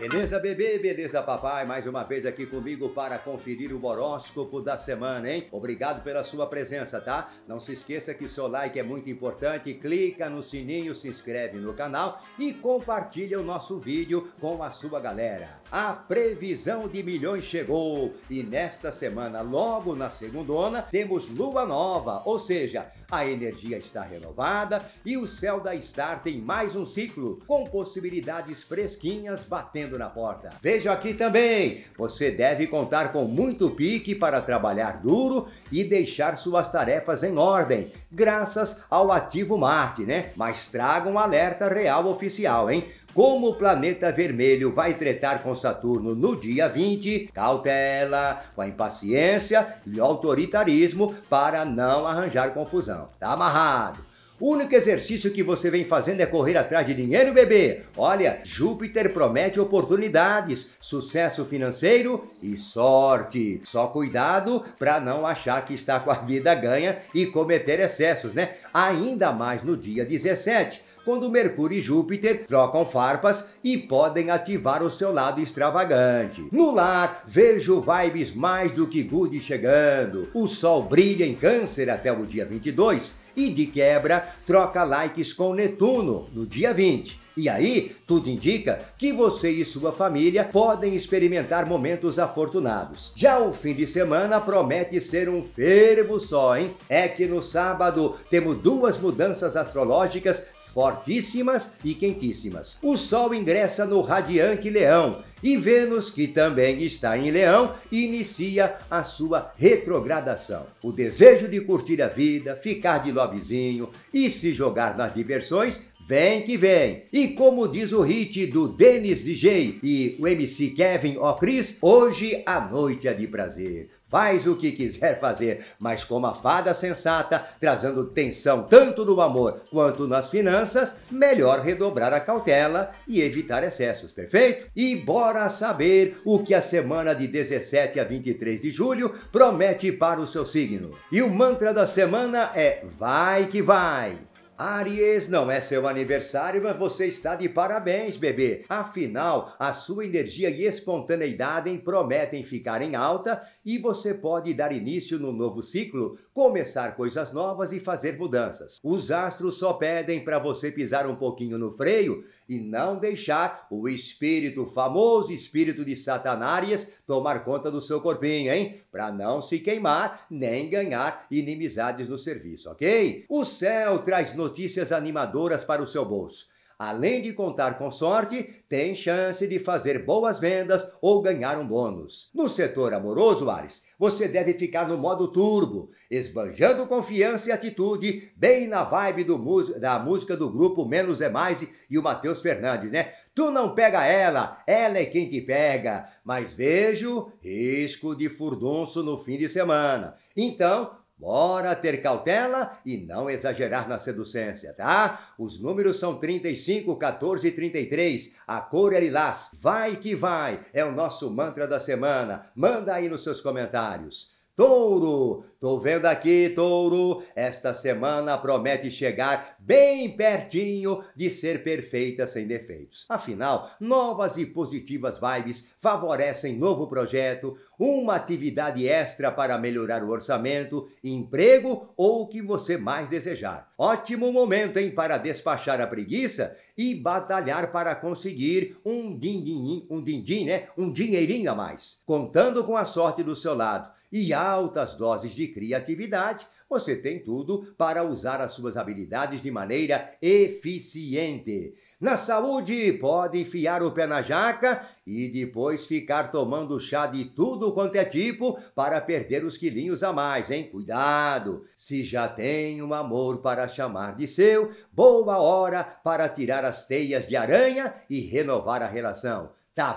Beleza, bebê? Beleza, papai? Mais uma vez aqui comigo para conferir o horóscopo da semana, hein? Obrigado pela sua presença, tá? Não se esqueça que seu like é muito importante. Clica no sininho, se inscreve no canal e compartilha o nosso vídeo com a sua galera. A previsão de milhões chegou e nesta semana, logo na segunda, temos lua nova, ou seja, a energia está renovada e o céu da Star tem mais um ciclo, com possibilidades fresquinhas batendo na porta. Veja aqui também, você deve contar com muito pique para trabalhar duro e deixar suas tarefas em ordem, graças ao ativo Marte, né? Mas traga um alerta real oficial, hein? Como o planeta vermelho vai tretar com Saturno no dia 20, cautela, com a impaciência e autoritarismo para não arranjar confusão. Tá amarrado? O único exercício que você vem fazendo é correr atrás de dinheiro, bebê. Olha, Júpiter promete oportunidades, sucesso financeiro e sorte. Só cuidado para não achar que está com a vida ganha e cometer excessos, né? Ainda mais no dia 17 quando Mercúrio e Júpiter trocam farpas e podem ativar o seu lado extravagante. No lar, vejo vibes mais do que good chegando. O Sol brilha em Câncer até o dia 22 e, de quebra, troca likes com Netuno no dia 20. E aí, tudo indica que você e sua família podem experimentar momentos afortunados. Já o fim de semana promete ser um fervo só, hein? É que no sábado temos duas mudanças astrológicas fortíssimas e quentíssimas. O Sol ingressa no radiante Leão e Vênus, que também está em Leão, inicia a sua retrogradação. O desejo de curtir a vida, ficar de lovezinho e se jogar nas diversões Vem que vem! E como diz o hit do Denis DJ e o MC Kevin O Chris, hoje a noite é de prazer. Faz o que quiser fazer, mas como a fada sensata, trazendo tensão tanto no amor quanto nas finanças, melhor redobrar a cautela e evitar excessos, perfeito? E bora saber o que a semana de 17 a 23 de julho promete para o seu signo. E o mantra da semana é Vai que vai! Aries, não é seu aniversário, mas você está de parabéns, bebê. Afinal, a sua energia e espontaneidade prometem ficar em alta e você pode dar início no novo ciclo, começar coisas novas e fazer mudanças. Os astros só pedem para você pisar um pouquinho no freio e não deixar o espírito, famoso espírito de Satanás, tomar conta do seu corpinho, hein? Para não se queimar nem ganhar inimizades no serviço, ok? O céu traz notícias animadoras para o seu bolso. Além de contar com sorte, tem chance de fazer boas vendas ou ganhar um bônus. No setor amoroso, Ares, você deve ficar no modo turbo, esbanjando confiança e atitude, bem na vibe do, da música do grupo Menos é Mais e o Matheus Fernandes, né? Tu não pega ela, ela é quem te pega. Mas vejo risco de furdunço no fim de semana. Então, Bora ter cautela e não exagerar na seducência, tá? Os números são 35, 14 e 33. A cor é lilás. Vai que vai! É o nosso mantra da semana. Manda aí nos seus comentários. Touro, tô vendo aqui, Touro, esta semana promete chegar bem pertinho de ser perfeita sem defeitos. Afinal, novas e positivas vibes favorecem novo projeto, uma atividade extra para melhorar o orçamento, emprego ou o que você mais desejar. Ótimo momento, hein, para despachar a preguiça e batalhar para conseguir um din-din, um din-din, né? Um dinheirinho a mais. Contando com a sorte do seu lado e altas doses de criatividade, você tem tudo para usar as suas habilidades de maneira eficiente. Na saúde, pode enfiar o pé na jaca e depois ficar tomando chá de tudo quanto é tipo para perder os quilinhos a mais, hein? Cuidado! Se já tem um amor para chamar de seu, boa hora para tirar as teias de aranha e renovar a relação. Tá?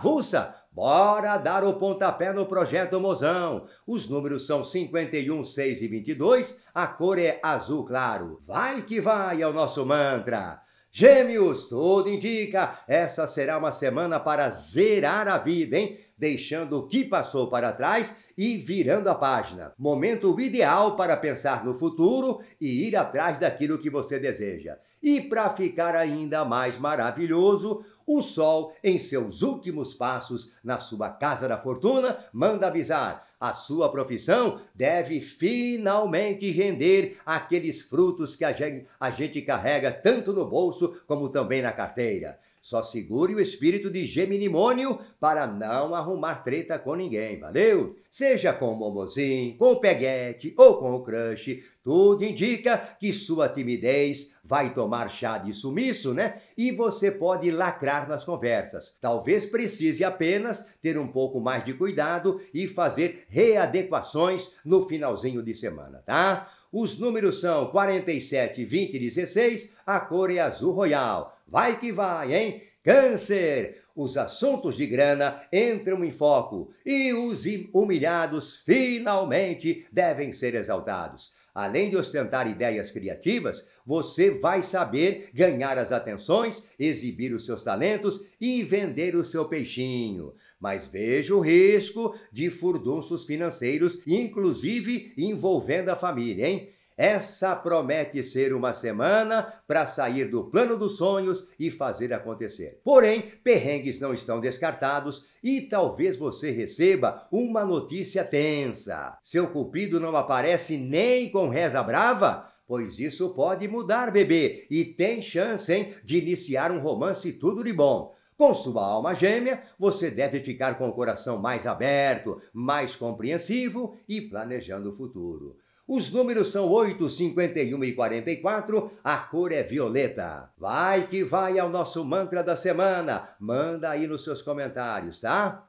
Bora dar o pontapé no projeto Mozão. Os números são 51, 6 e 22, a cor é azul claro. Vai que vai é o nosso mantra. Gêmeos, tudo indica, essa será uma semana para zerar a vida, hein? deixando o que passou para trás e virando a página. Momento ideal para pensar no futuro e ir atrás daquilo que você deseja. E para ficar ainda mais maravilhoso, o Sol, em seus últimos passos na sua casa da fortuna, manda avisar: a sua profissão deve finalmente render aqueles frutos que a gente, carrega tanto no bolso como também na carteira. Só segure o espírito de Geminimônio para não arrumar treta com ninguém, valeu? Seja com o Momozinho, com o Peguete ou com o Crush, tudo indica que sua timidez vai tomar chá de sumiço, né? E você pode lacrar nas conversas. Talvez precise apenas ter um pouco mais de cuidado e fazer readequações no finalzinho de semana, tá? Os números são 47, 20 e 16, a cor é azul royal. Vai que vai, hein? Câncer! Os assuntos de grana entram em foco e os humilhados finalmente devem ser exaltados. Além de ostentar ideias criativas, você vai saber ganhar as atenções, exibir os seus talentos e vender o seu peixinho. Mas veja o risco de furdunços financeiros, inclusive envolvendo a família, hein? Essa promete ser uma semana para sair do plano dos sonhos e fazer acontecer. Porém, perrengues não estão descartados e talvez você receba uma notícia tensa. Seu cupido não aparece nem com reza brava? Pois isso pode mudar, bebê, e tem chance, hein, de iniciar um romance tudo de bom. Com sua alma gêmea, você deve ficar com o coração mais aberto, mais compreensivo e planejando o futuro. Os números são 8, 51 e 44, a cor é violeta. Vai que vai ao nosso mantra da semana. Manda aí nos seus comentários, tá?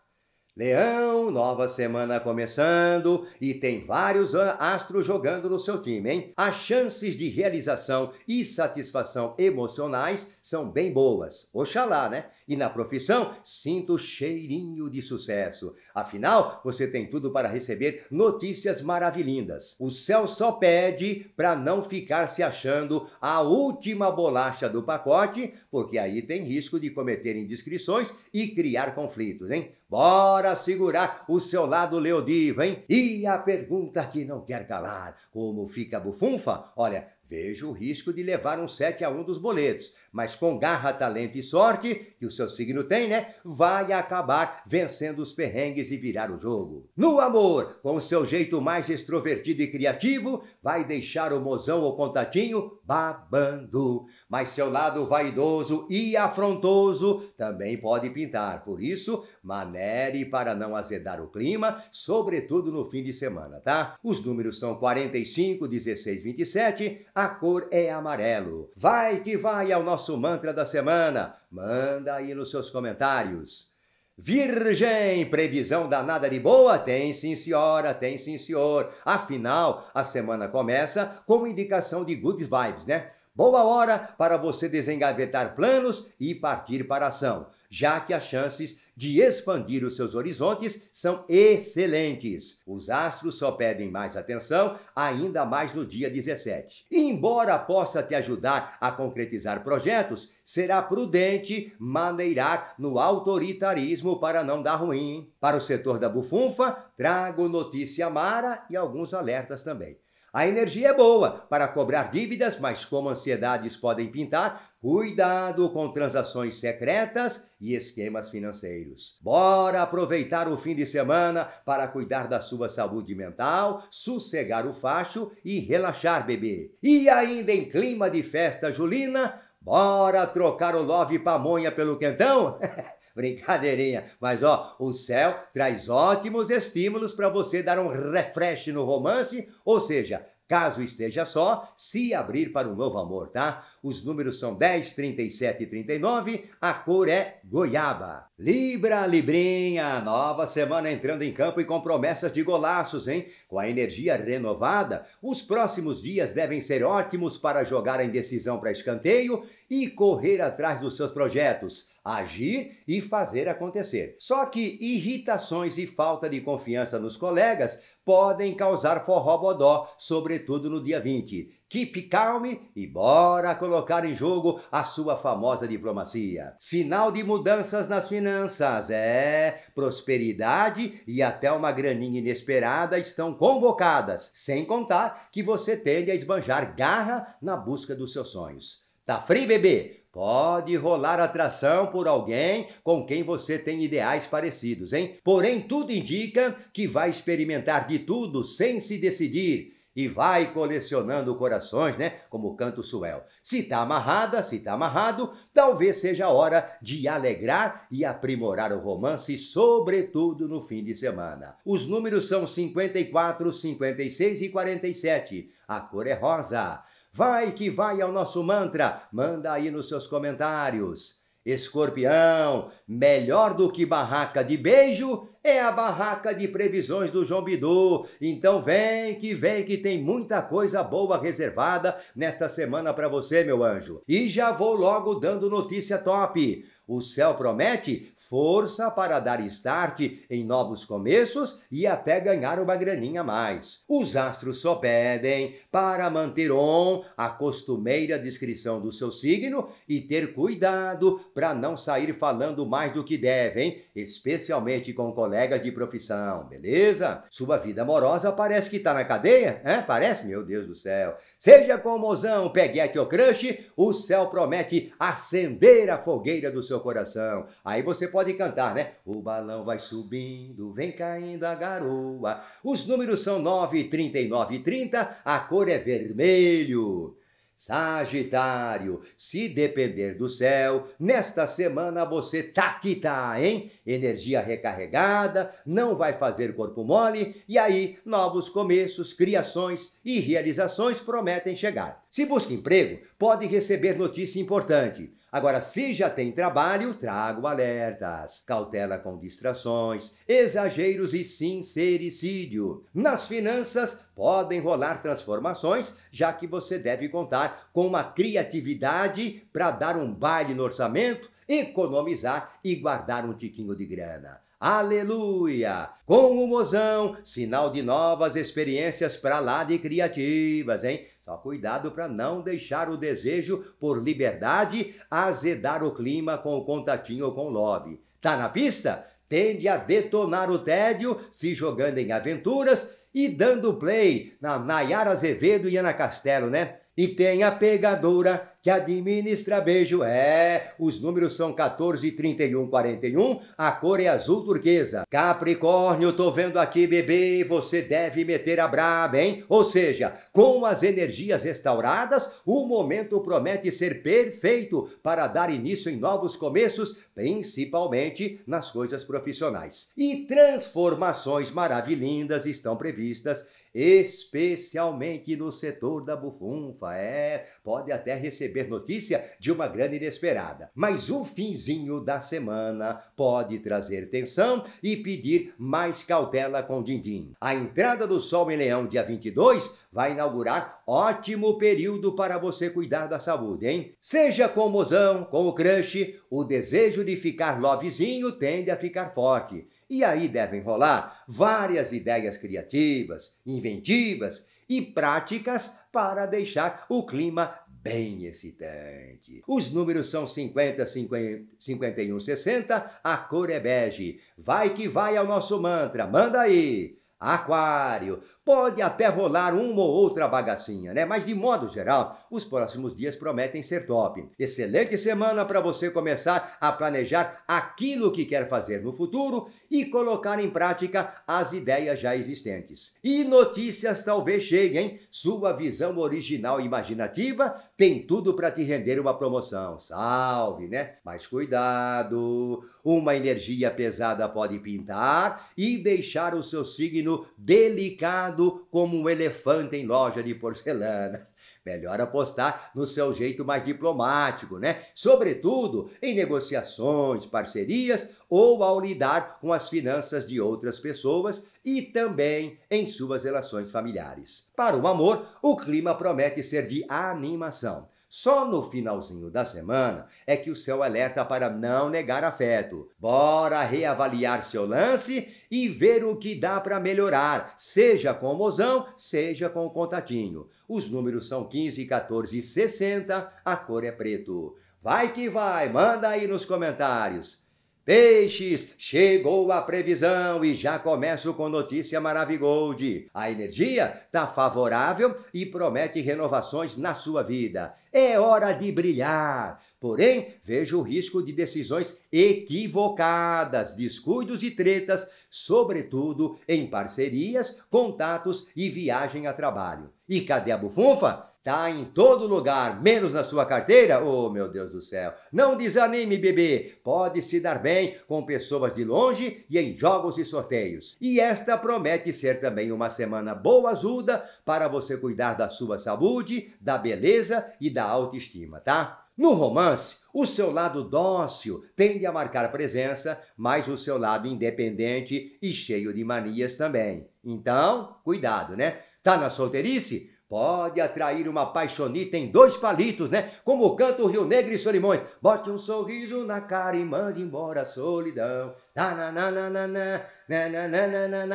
Leão, nova semana começando e tem vários astros jogando no seu time, hein? As chances de realização e satisfação emocionais são bem boas. Oxalá, né? E na profissão, sinto cheirinho de sucesso. Afinal, você tem tudo para receber notícias maravilhindas. O céu só pede para não ficar se achando a última bolacha do pacote, porque aí tem risco de cometer indiscrições e criar conflitos, hein? Bora segurar o seu lado leodivo, hein? E a pergunta que não quer calar: como fica a bufunfa? Olha, Vejo o risco de levar um 7 a 1 dos boletos, mas com garra, talento e sorte, que o seu signo tem, né? Vai acabar vencendo os perrengues e virar o jogo. No amor, com o seu jeito mais extrovertido e criativo, vai deixar o mozão ou contatinho babando. Mas seu lado vaidoso e afrontoso também pode pintar. Por isso, manere para não azedar o clima, sobretudo no fim de semana, tá? Os números são 45, 16, 27 a cor é amarelo. Vai que vai ao nosso mantra da semana. Manda aí nos seus comentários. Virgem, previsão danada de boa? Tem sim, senhora, tem sim, senhor. Afinal, a semana começa com indicação de good vibes, né? Boa hora para você desengavetar planos e partir para a ação, já que as chances de expandir os seus horizontes são excelentes. Os astros só pedem mais atenção, ainda mais no dia 17. E embora possa te ajudar a concretizar projetos, será prudente maneirar no autoritarismo para não dar ruim. Para o setor da bufunfa, trago notícia mara e alguns alertas também. A energia é boa para cobrar dívidas, mas como ansiedades podem pintar, cuidado com transações secretas e esquemas financeiros. Bora aproveitar o fim de semana para cuidar da sua saúde mental, sossegar o facho e relaxar, bebê. E ainda em clima de festa julina, bora trocar o love pamonha pelo quentão? Brincadeirinha. Mas ó, o céu traz ótimos estímulos para você dar um refresh no romance, ou seja, Caso esteja só, se abrir para um novo amor, tá? Os números são 10, 37 e 39, a cor é goiaba. Libra, Librinha, nova semana entrando em campo e com promessas de golaços, hein? Com a energia renovada, os próximos dias devem ser ótimos para jogar a indecisão para escanteio e correr atrás dos seus projetos, agir e fazer acontecer. Só que irritações e falta de confiança nos colegas podem causar forró bodó, sobretudo no dia 20. Keep calm e bora colocar em jogo a sua famosa diplomacia. Sinal de mudanças nas finanças, é prosperidade e até uma graninha inesperada estão convocadas, sem contar que você tende a esbanjar garra na busca dos seus sonhos. Tá frio, bebê? Pode rolar atração por alguém com quem você tem ideais parecidos, hein? Porém, tudo indica que vai experimentar de tudo sem se decidir e vai colecionando corações, né? Como canta o Suel. Se tá amarrada, se tá amarrado, talvez seja a hora de alegrar e aprimorar o romance, sobretudo no fim de semana. Os números são 54, 56 e 47. A cor é rosa. Vai que vai ao nosso mantra. Manda aí nos seus comentários. Escorpião, melhor do que barraca de beijo é a barraca de previsões do João Bidu. Então vem que vem que tem muita coisa boa reservada nesta semana para você, meu anjo. E já vou logo dando notícia top. O céu promete força para dar start em novos começos e até ganhar uma graninha a mais. Os astros só pedem para manter on a costumeira descrição do seu signo e ter cuidado para não sair falando mais do que devem, especialmente com colegas de profissão, beleza? Sua vida amorosa parece que tá na cadeia, hein? Parece? Meu Deus do céu. Seja com o mozão, peguete ou crush, o céu promete acender a fogueira do seu coração. Aí você pode cantar, né? O balão vai subindo, vem caindo a garoa. Os números são 9, 39 e 30, a cor é vermelho. Sagitário, se depender do céu, nesta semana você tá que tá, hein? Energia recarregada, não vai fazer corpo mole, e aí novos começos, criações e realizações prometem chegar. Se busca emprego, pode receber notícia importante. Agora, se já tem trabalho, trago alertas. Cautela com distrações, exageros e sincericídio. Nas finanças, podem rolar transformações, já que você deve contar com uma criatividade para dar um baile no orçamento, economizar e guardar um tiquinho de grana. Aleluia! Com o mozão, sinal de novas experiências para lá de criativas, hein? Só cuidado para não deixar o desejo por liberdade azedar o clima com o contatinho ou com o lobby. Tá na pista? Tende a detonar o tédio se jogando em aventuras e dando play na Nayara Azevedo e Ana Castelo, né? E tem a pegadora que administra beijo. É, os números são 14, 31, 41. A cor é azul turquesa. Capricórnio, tô vendo aqui, bebê, você deve meter a braba, hein? Ou seja, com as energias restauradas, o momento promete ser perfeito para dar início em novos começos, principalmente nas coisas profissionais. E transformações maravilhindas estão previstas especialmente no setor da bufunfa. É, pode até receber notícia de uma grande inesperada. Mas o finzinho da semana pode trazer tensão e pedir mais cautela com Dindim. A entrada do Sol em Leão, dia 22, vai inaugurar ótimo período para você cuidar da saúde, hein? Seja com o mozão, com o crush, o desejo de ficar lovezinho tende a ficar forte. E aí devem rolar várias ideias criativas, inventivas e práticas para deixar o clima bem excitante. Os números são 50, 50, 51, 60, a cor é bege. Vai que vai ao nosso mantra, manda aí! Aquário, pode até rolar uma ou outra bagacinha, né? Mas de modo geral, os próximos dias prometem ser top. Excelente semana para você começar a planejar aquilo que quer fazer no futuro e colocar em prática as ideias já existentes. E notícias talvez cheguem. Sua visão original e imaginativa tem tudo para te render uma promoção. Salve, né? Mas cuidado, uma energia pesada pode pintar e deixar o seu signo delicado como um elefante em loja de porcelanas. Melhor apostar no seu jeito mais diplomático, né? Sobretudo em negociações, parcerias ou ao lidar com as finanças de outras pessoas e também em suas relações familiares. Para o amor, o clima promete ser de animação. Só no finalzinho da semana é que o céu alerta para não negar afeto. Bora reavaliar seu lance e ver o que dá para melhorar, seja com o mozão, seja com o contatinho. Os números são 15, 14 e 60, a cor é preto. Vai que vai, manda aí nos comentários. Peixes, chegou a previsão e já começo com notícia Maravigold. A energia está favorável e promete renovações na sua vida. É hora de brilhar. Porém, vejo o risco de decisões equivocadas, descuidos e tretas, sobretudo em parcerias, contatos e viagem a trabalho. E cadê a bufunfa? Tá em todo lugar, menos na sua carteira? Oh, meu Deus do céu. Não desanime, bebê. Pode se dar bem com pessoas de longe e em jogos e sorteios. E esta promete ser também uma semana boa ajuda para você cuidar da sua saúde, da beleza e da autoestima, tá? No romance, o seu lado dócil tende a marcar presença, mas o seu lado independente e cheio de manias também. Então, cuidado, né? Tá na solteirice? Pode atrair uma paixonita em dois palitos, né? Como canta o Rio Negro e Solimões. Bote um sorriso na cara e mande embora a solidão.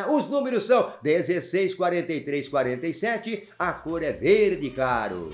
Os números são 16, 43, 47. A cor é verde, caro.